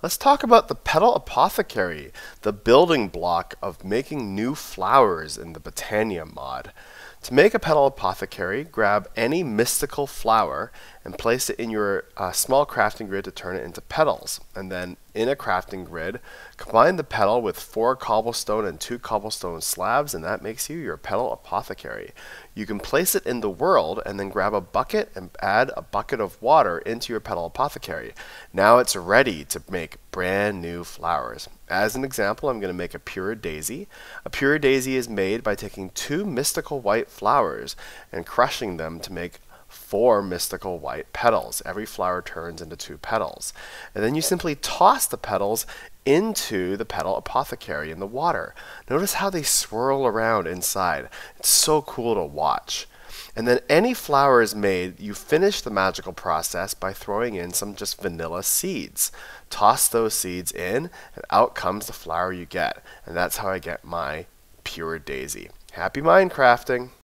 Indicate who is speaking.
Speaker 1: Let's talk about the petal apothecary, the building block of making new flowers in the Botania mod. To make a petal apothecary, grab any mystical flower and place it in your uh, small crafting grid to turn it into petals. And then in a crafting grid, combine the petal with four cobblestone and two cobblestone slabs, and that makes you your petal apothecary. You can place it in the world and then grab a bucket and add a bucket of water into your petal apothecary. Now it's ready to make brand new flowers. As an example, I'm going to make a pure daisy. A pure daisy is made by taking two mystical white flowers and crushing them to make four mystical white petals. Every flower turns into two petals. And then you simply toss the petals into the petal apothecary in the water. Notice how they swirl around inside. It's so cool to watch. And then any flower is made, you finish the magical process by throwing in some just vanilla seeds. Toss those seeds in, and out comes the flower you get. And that's how I get my pure daisy. Happy Minecrafting!